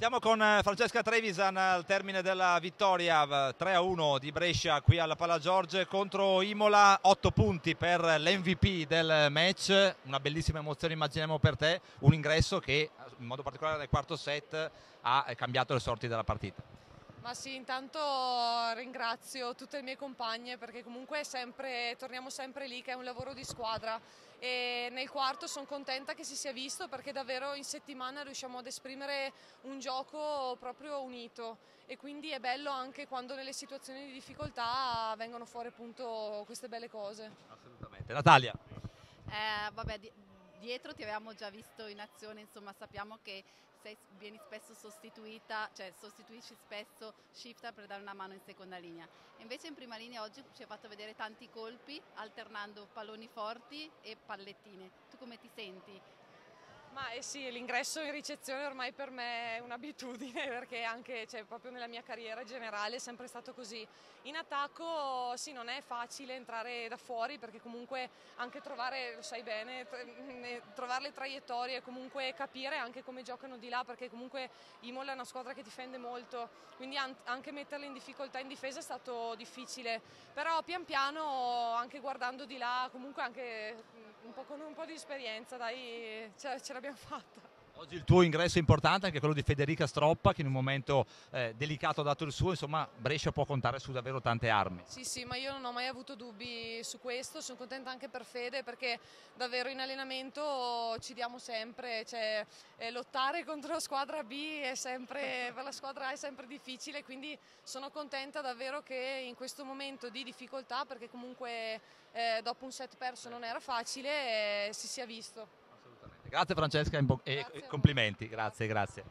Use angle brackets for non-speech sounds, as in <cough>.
Siamo con eh, Francesca Trevisan al termine della vittoria 3-1 di Brescia qui alla Palla Giorge contro Imola, 8 punti per l'MVP del match, una bellissima emozione immaginiamo per te, un ingresso che in modo particolare nel quarto set ha cambiato le sorti della partita. Ma sì, intanto ringrazio tutte le mie compagne perché comunque sempre, torniamo sempre lì che è un lavoro di squadra e nel quarto sono contenta che si sia visto perché davvero in settimana riusciamo ad esprimere un gioco proprio unito e quindi è bello anche quando nelle situazioni di difficoltà vengono fuori appunto queste belle cose. Assolutamente. Natalia. Eh, vabbè, dietro ti avevamo già visto in azione, insomma sappiamo che sei, vieni spesso sostituita, cioè sostituisci spesso shifter per dare una mano in seconda linea. Invece in prima linea oggi ci hai fatto vedere tanti colpi alternando palloni forti e pallettine. Tu come ti senti? Ma eh sì, l'ingresso in ricezione ormai per me è un'abitudine <laughs> perché anche cioè, proprio nella mia carriera generale è sempre stato così. In attacco sì, non è facile entrare da fuori perché comunque anche trovare, lo sai bene, trovare le traiettorie, comunque capire anche come giocano di là perché comunque Imola è una squadra che difende molto, quindi anche metterle in difficoltà in difesa è stato difficile, però pian piano anche guardando di là comunque anche un po' con un po' di esperienza, dai, ce, ce l'abbiamo fatta. Oggi il tuo ingresso è importante, anche quello di Federica Stroppa, che in un momento eh, delicato ha dato il suo, insomma Brescia può contare su davvero tante armi. Sì, sì, ma io non ho mai avuto dubbi su questo, sono contenta anche per Fede perché davvero in allenamento ci diamo sempre, cioè, eh, lottare contro la squadra B è sempre, <laughs> per la squadra A è sempre difficile, quindi sono contenta davvero che in questo momento di difficoltà, perché comunque eh, dopo un set perso non era facile, eh, si sia visto. Grazie Francesca e complimenti, grazie, grazie.